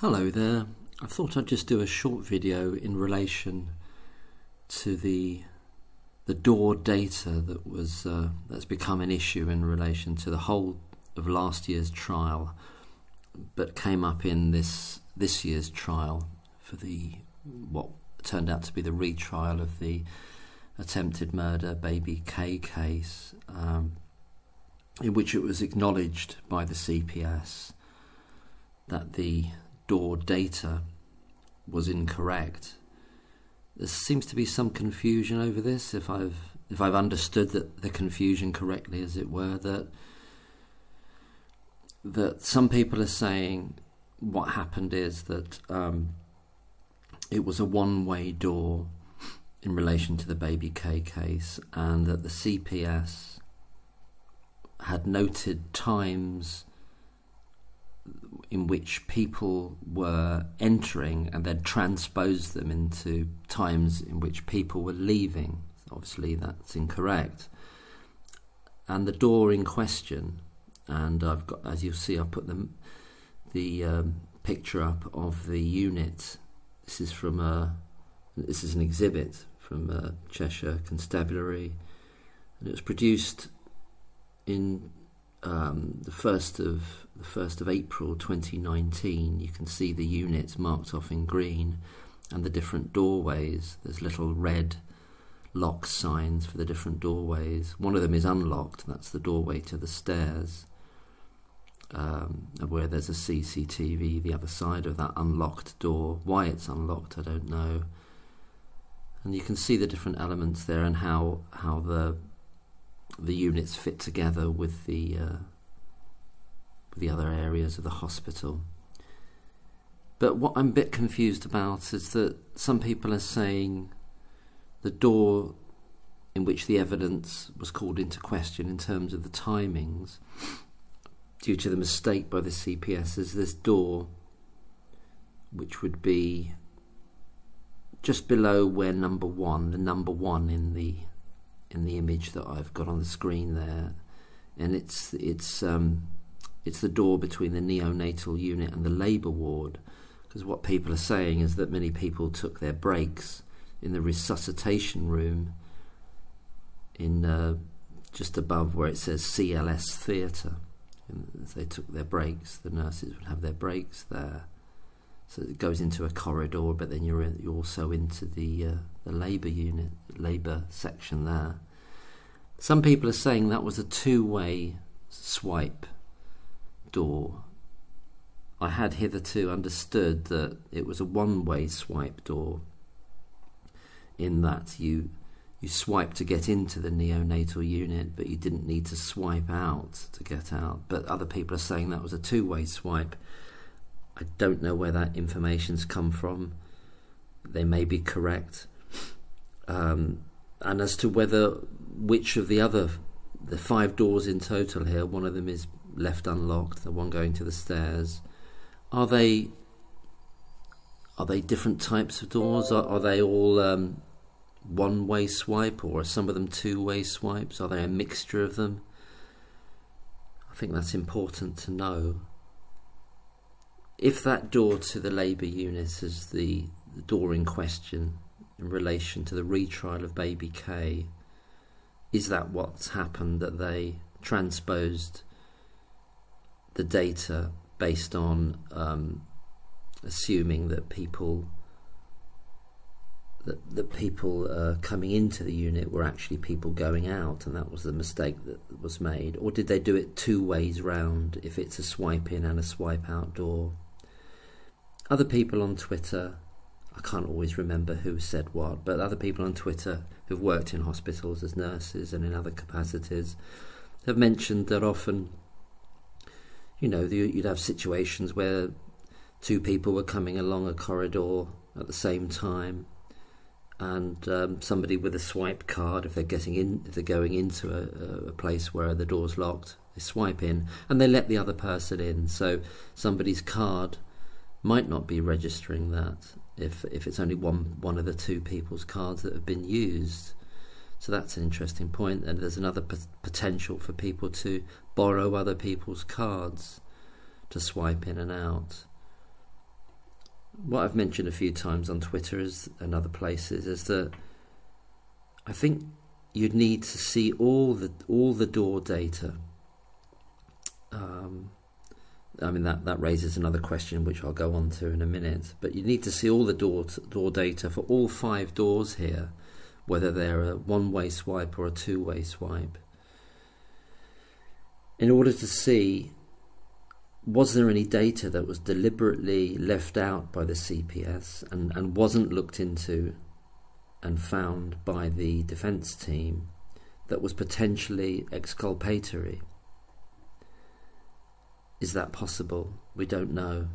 Hello there. I thought I'd just do a short video in relation to the the door data that was uh, that's become an issue in relation to the whole of last year's trial, but came up in this this year's trial for the what turned out to be the retrial of the attempted murder baby K case, um, in which it was acknowledged by the CPS that the door data was incorrect. There seems to be some confusion over this. If I've if I've understood that the confusion correctly, as it were, that that some people are saying what happened is that um, it was a one-way door in relation to the baby K case, and that the CPS had noted times in which people were entering and then transposed them into times in which people were leaving. Obviously, that's incorrect. And the door in question, and I've got, as you'll see, I put the the um, picture up of the unit. This is from a, this is an exhibit from Cheshire Constabulary, and it was produced in um, the first of the first of April 2019. You can see the units marked off in green, and the different doorways. There's little red lock signs for the different doorways. One of them is unlocked. That's the doorway to the stairs. Um, where there's a CCTV the other side of that unlocked door. Why it's unlocked, I don't know. And you can see the different elements there and how how the the units fit together with the uh, the other areas of the hospital. But what I'm a bit confused about is that some people are saying the door in which the evidence was called into question in terms of the timings, due to the mistake by the CPS, is this door which would be just below where number one, the number one in the in the image that I've got on the screen there, and it's it's um, it's the door between the neonatal unit and the labour ward. Because what people are saying is that many people took their breaks in the resuscitation room, in uh, just above where it says CLS theatre. As they took their breaks, the nurses would have their breaks there. So it goes into a corridor, but then you're in, you're also into the uh, the labour unit, labour section there. Some people are saying that was a two-way swipe door. I had hitherto understood that it was a one-way swipe door. In that you you swipe to get into the neonatal unit, but you didn't need to swipe out to get out. But other people are saying that was a two-way swipe. I don't know where that information's come from. They may be correct. Um, and as to whether which of the other the five doors in total here, one of them is left unlocked, the one going to the stairs. Are they are they different types of doors? Are, are they all um, one way swipe or are some of them two way swipes? Are they a mixture of them? I think that's important to know if that door to the labour unit is the, the door in question in relation to the retrial of baby K, is that what's happened that they transposed the data based on um, assuming that people that, that people uh, coming into the unit were actually people going out, and that was the mistake that was made? Or did they do it two ways round if it's a swipe in and a swipe out door? other people on Twitter, I can't always remember who said what, but other people on Twitter who've worked in hospitals as nurses and in other capacities have mentioned that often, you know, you'd have situations where two people were coming along a corridor at the same time and um, somebody with a swipe card if they're getting in if they're going into a, a, place where the door's locked they swipe in and they let the other person in so somebody's card might not be registering that if if it's only one one of the two people's cards that have been used. So that's an interesting point. And there's another p- potential for people to borrow other people's cards to swipe in and out. what I've mentioned a few times on Twitter is, and other places is that I think you'd need to see all the all the door data. Um, I mean that, that raises another question which I'll go on to in a minute. But you need to see all the door door data for all five doors here, whether they're a one way swipe or a two way swipe. In order to see was there any data that was deliberately left out by the CPS and, and wasn't looked into and found by the defence team that was potentially exculpatory? Is that possible? We don't know.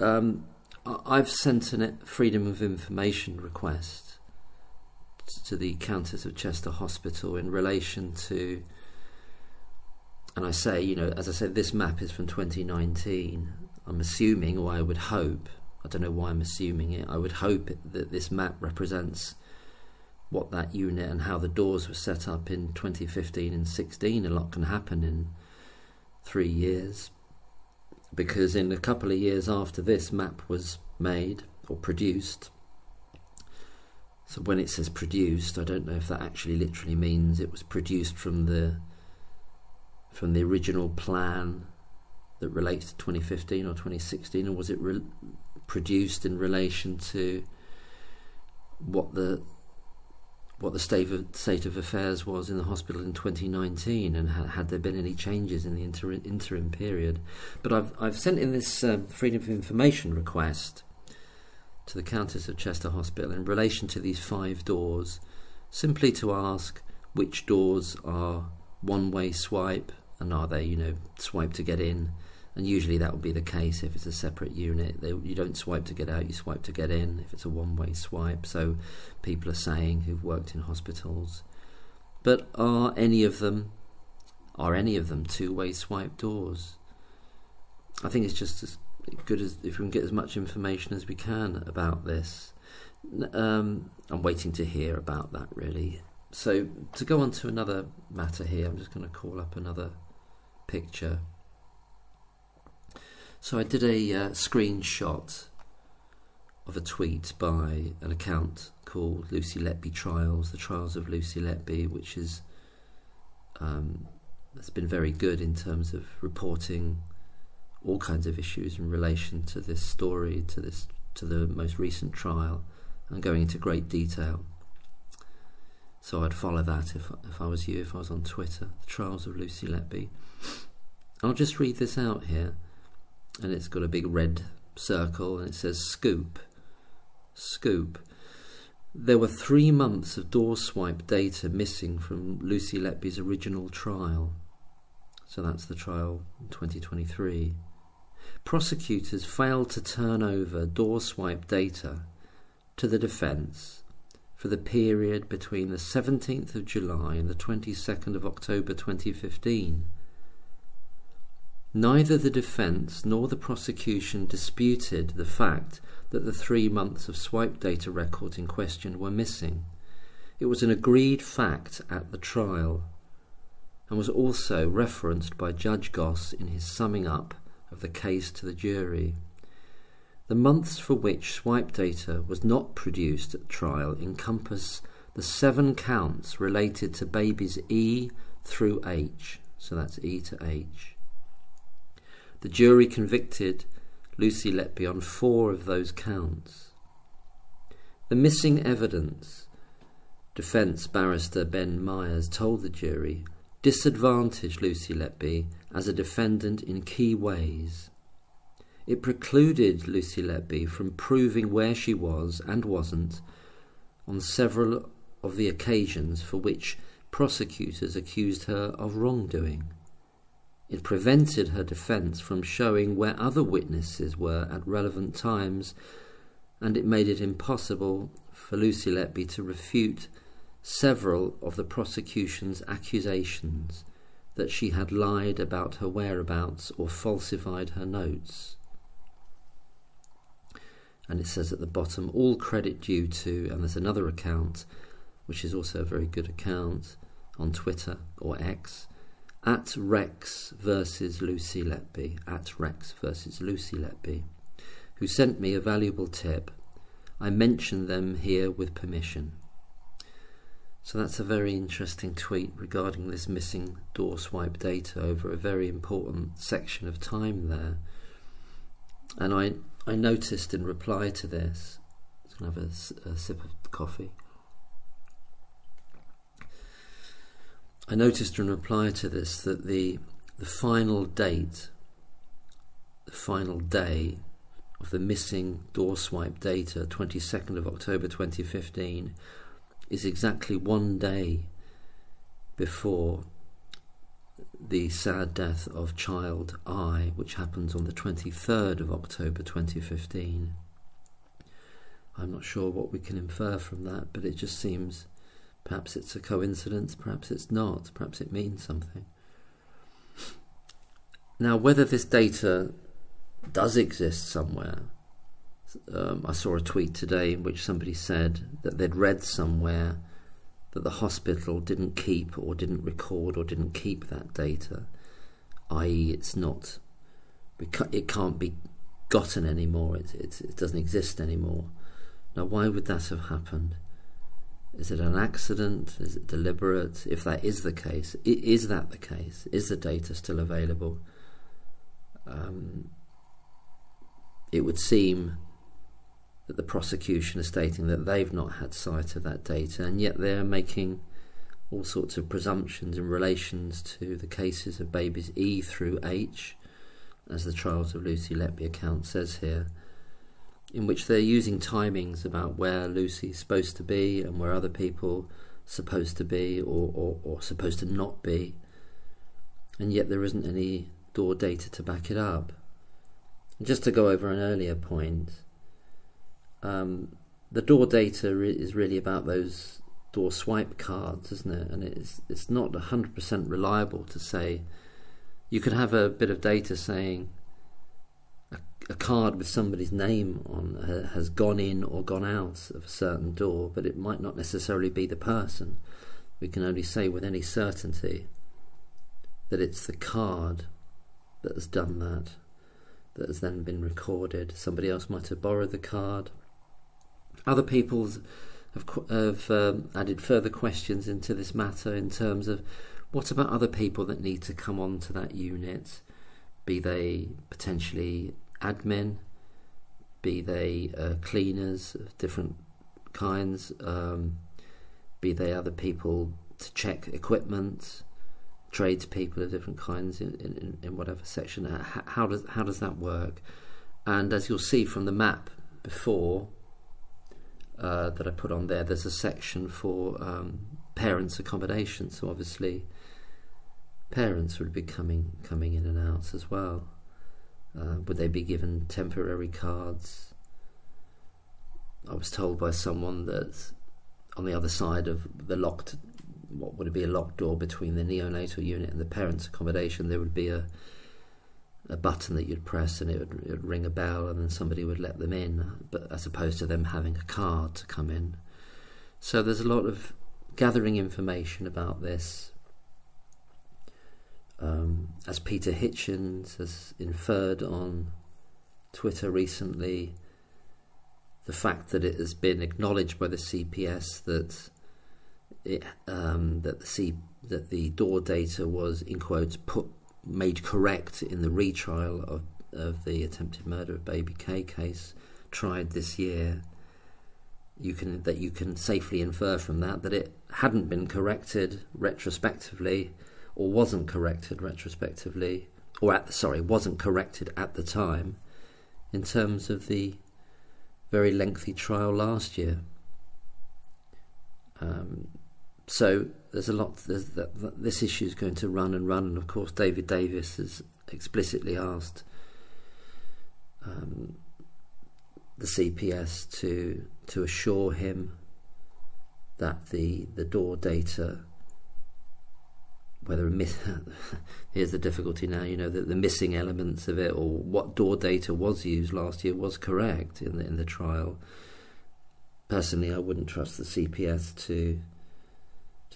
Um, I've sent a Freedom of Information request to the Countess of Chester Hospital in relation to and I say, you know, as I said, this map is from 2019. I'm assuming, or I would hope, I don't know why I'm assuming it, I would hope that this map represents what that unit and how the doors were set up in 2015 and 16. A lot can happen in three years. Because in a couple of years after this map was made or produced, so when it says produced, I don't know if that actually literally means it was produced from the from the original plan that relates to 2015 or 2016, or was it re- produced in relation to what the what the state of, state of affairs was in the hospital in 2019, and ha- had there been any changes in the inter- interim period? But I've I've sent in this um, freedom of information request to the Countess of Chester Hospital in relation to these five doors, simply to ask which doors are one-way swipe and are they, you know, swipe to get in? And usually that would be the case if it's a separate unit. They, you don't swipe to get out, you swipe to get in if it's a one way swipe. So people are saying who've worked in hospitals. But are any of them, are any of them two way swipe doors? I think it's just as good as if we can get as much information as we can about this. Um, I'm waiting to hear about that really. So to go on to another matter here, I'm just going to call up another picture. So I did a uh, screenshot of a tweet by an account called Lucy Letby Trials, the Trials of Lucy Letby, which is um, has been very good in terms of reporting all kinds of issues in relation to this story, to this to the most recent trial, and going into great detail. So I'd follow that if if I was you, if I was on Twitter. The Trials of Lucy Letby. I'll just read this out here, and it's got a big red circle, and it says scoop. Scoop. There were three months of door swipe data missing from Lucy Letby's original trial. So that's the trial in 2023. Prosecutors failed to turn over door swipe data to the defence for the period between the 17th of July and the 22nd of October 2015. Neither the defence nor the prosecution disputed the fact that the three months of swipe data records in question were missing. It was an agreed fact at the trial and was also referenced by Judge Goss in his summing up of the case to the jury. The months for which swipe data was not produced at trial encompass the seven counts related to babies E through H, so that's E to H. The jury convicted Lucy Letby on four of those counts. The missing evidence, defence barrister Ben Myers told the jury, disadvantaged Lucy Letby as a defendant in key ways. It precluded Lucy Letby from proving where she was and wasn't on several of the occasions for which prosecutors accused her of wrongdoing. It prevented her defence from showing where other witnesses were at relevant times, and it made it impossible for Lucy Letby to refute several of the prosecution's accusations that she had lied about her whereabouts or falsified her notes. And it says at the bottom, all credit due to, and there's another account, which is also a very good account on Twitter or X, at Rex versus Lucy Letby, at Rex versus Lucy Letby, who sent me a valuable tip. I mention them here with permission. So that's a very interesting tweet regarding this missing door swipe data over a very important section of time there. And I, I noticed in reply to this, to have a, a sip of coffee. I noticed in reply to this that the the final date, the final day of the missing door swipe data, 22nd of October 2015, is exactly one day before the sad death of child I, which happens on the 23rd of October 2015. I'm not sure what we can infer from that, but it just seems Perhaps it's a coincidence, perhaps it's not, perhaps it means something. Now, whether this data does exist somewhere, um, I saw a tweet today in which somebody said that they'd read somewhere that the hospital didn't keep or didn't record or didn't keep that data, i.e., it's not, it can't be gotten anymore, it, it, it doesn't exist anymore. Now, why would that have happened? Is it an accident? Is it deliberate? If that is the case, is that the case? Is the data still available? Um, it would seem that the prosecution is stating that they've not had sight of that data, and yet they're making all sorts of presumptions in relations to the cases of babies E through H, as the Trials of Lucy Letby account says here in which they're using timings about where Lucy's supposed to be and where other people supposed to be or, or, or supposed to not be, and yet there isn't any door data to back it up. Just to go over an earlier point, um, the door data is really about those door swipe cards, isn't it? And it's it's not hundred percent reliable to say. You could have a bit of data saying a card with somebody's name on has gone in or gone out of a certain door, but it might not necessarily be the person. We can only say with any certainty that it's the card that has done that, that has then been recorded. Somebody else might have borrowed the card. Other people have, have um, added further questions into this matter in terms of what about other people that need to come onto that unit, be they potentially admin, be they uh, cleaners of different kinds, um, be they other people to check equipment, tradespeople of different kinds in, in, in whatever section. How, how, does how does that work? And as you'll see from the map before uh, that I put on there, there's a section for um, parents' accommodation. So obviously, parents would be coming coming in and out as well. Uh, would they be given temporary cards? I was told by someone that on the other side of the locked, what would it be a locked door between the neonatal unit and the parents' accommodation, there would be a a button that you'd press and it would, it would ring a bell and then somebody would let them in, but as opposed to them having a card to come in. So there's a lot of gathering information about this um, as Peter Hitchens has inferred on Twitter recently, the fact that it has been acknowledged by the CPS that it, um, that the C, that the door data was in quotes put made correct in the retrial of of the attempted murder of baby K case tried this year. You can that you can safely infer from that that it hadn't been corrected retrospectively or wasn't corrected retrospectively, or at sorry, wasn't corrected at the time, in terms of the very lengthy trial last year. Um, so there's a lot. There's that, that this issue is going to run and run, and of course, David Davis has explicitly asked um, the CPS to to assure him that the the door data whether a miss here's the difficulty now you know that the missing elements of it or what door data was used last year was correct in the in the trial personally I wouldn't trust the CPS to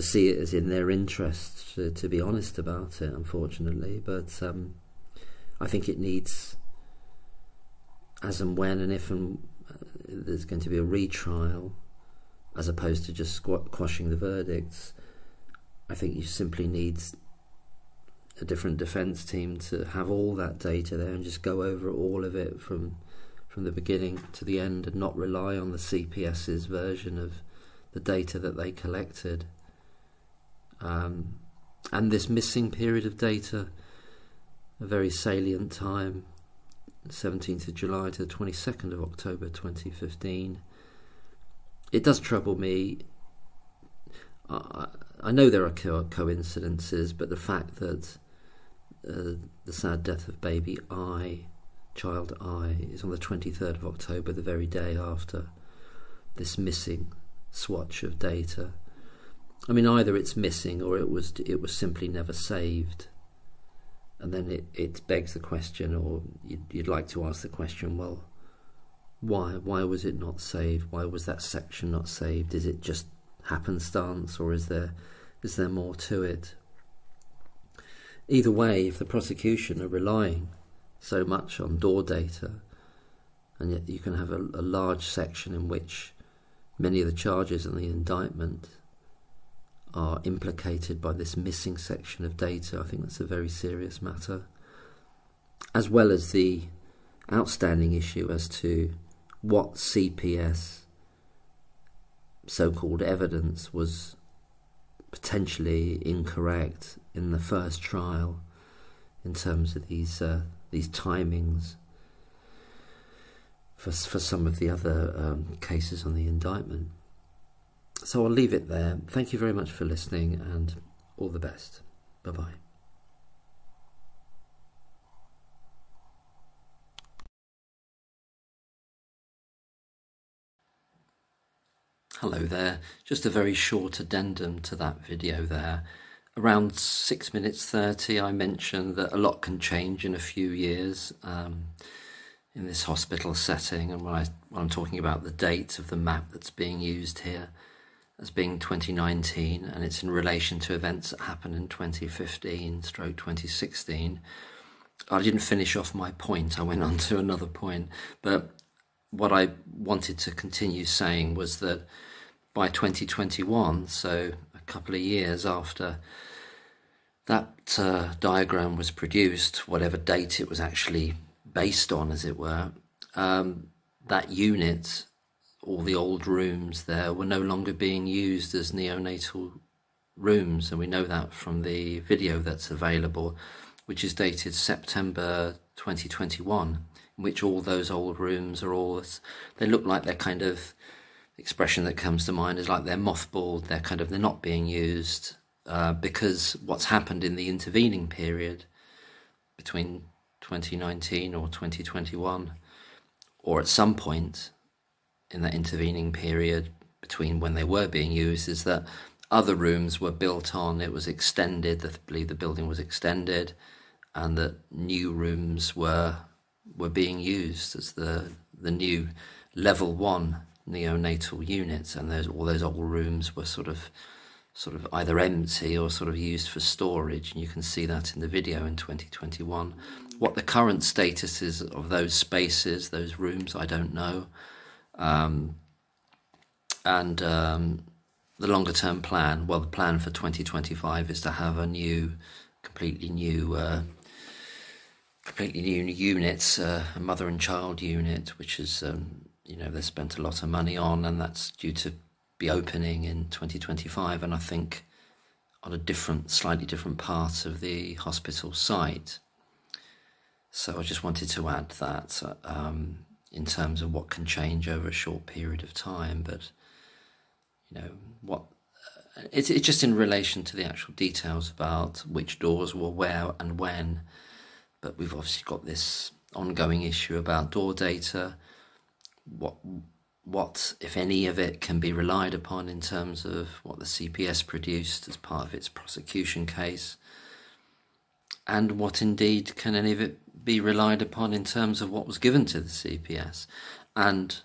to see it as in their interest to, to be honest about it, unfortunately. But um, I think it needs, as and when and if and uh, there's going to be a retrial, as opposed to just quashing the verdicts. I think you simply need a different defence team to have all that data there and just go over all of it from from the beginning to the end and not rely on the CPS's version of the data that they collected. Um, and this missing period of data, a very salient time, 17th of July to the 22nd of October 2015. It does trouble me. I, I know there are co- coincidences, but the fact that uh, the sad death of baby I, child I, is on the 23rd of October, the very day after this missing swatch of data. I mean, either it's missing or it was it was simply never saved, and then it, it begs the question, or you'd, you'd like to ask the question, well, why why was it not saved? Why was that section not saved? Is it just happenstance, or is there is there more to it? Either way, if the prosecution are relying so much on door data, and yet you can have a, a large section in which many of the charges in the indictment are implicated by this missing section of data, I think that's a very serious matter. As well as the outstanding issue as to what CPS so called evidence was potentially incorrect in the first trial in terms of these uh, these timings for for some of the other um, cases on the indictment. So I'll leave it there. Thank you very much for listening and all the best. Bye bye. Hello there, just a very short addendum to that video there. Around 6 minutes 30 I mentioned that a lot can change in a few years um, in this hospital setting and when, I, when I'm talking about the date of the map that's being used here as being 2019 and it's in relation to events that happened in 2015 stroke 2016 I didn't finish off my point I went on to another point but what I wanted to continue saying was that by 2021 so a couple of years after that uh, diagram was produced whatever date it was actually based on as it were um, that unit all the old rooms there were no longer being used as neonatal rooms, and we know that from the video that's available, which is dated September 2021, in which all those old rooms are all, they look like they're kind of, expression that comes to mind is like they're mothballed, they're kind of, they're not being used, uh, because what's happened in the intervening period between 2019 or 2021, or at some point, in that intervening period between when they were being used is that other rooms were built on, it was extended, I believe the building was extended, and that new rooms were were being used as the the new level one neonatal units, and those all those old rooms were sort of sort of either empty or sort of used for storage, and you can see that in the video in 2021. What the current status is of those spaces, those rooms, I don't know. Um, and um, the longer term plan, well, the plan for 2025 is to have a new, completely new, uh, completely new units, uh, a mother and child unit, which is, um, you know, they spent a lot of money on, and that's due to be opening in 2025. And I think on a different, slightly different part of the hospital site. So I just wanted to add that. Um, in terms of what can change over a short period of time, but you know what uh, it's, it's just in relation to the actual details about which doors were where and when. But we've obviously got this ongoing issue about door data. What what, if any, of it can be relied upon in terms of what the CPS produced as part of its prosecution case, and what indeed can any of it be relied upon in terms of what was given to the CPS and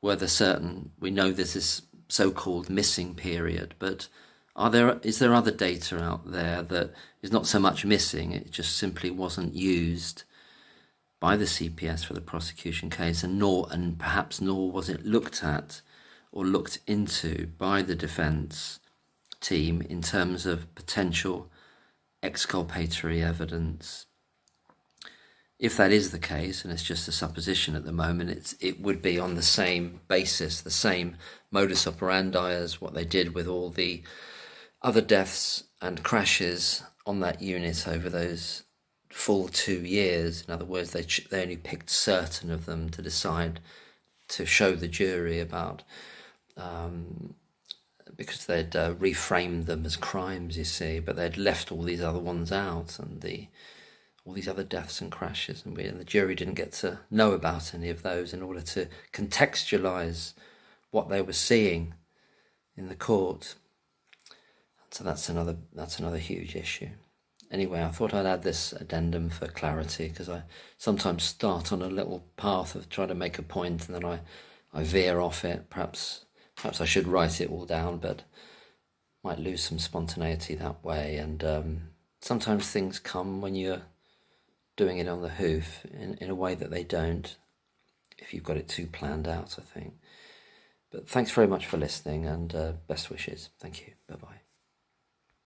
whether certain, we know this so called missing period, but Are there is there other data out there that is not so much missing? It just simply wasn't used by the CPS for the prosecution case, and nor and perhaps nor was it looked at or looked into by the defence team in terms of potential exculpatory evidence. If that is the case, and it's just a supposition at the moment, it's it would be on the same basis, the same modus operandi as what they did with all the other deaths and crashes on that unit over those full two years. In other words, they they only picked certain of them to decide to show the jury about. Um, because they'd uh, reframed them as crimes, you see, but they'd left all these other ones out and the all these other deaths and crashes, and, we, and the jury didn't get to know about any of those in order to contextualise what they were seeing in the court. So that's another that's another huge issue. Anyway, I thought I'd add this addendum for clarity because I sometimes start on a little path of trying to make a point and then I, I veer off it. Perhaps perhaps I should write it all down, but might lose some spontaneity that way. And um, sometimes things come when you're doing it on the hoof in, in a way that they don't if you've got it too planned out, I think. But thanks very much for listening and uh, best wishes. Thank you. Bye bye.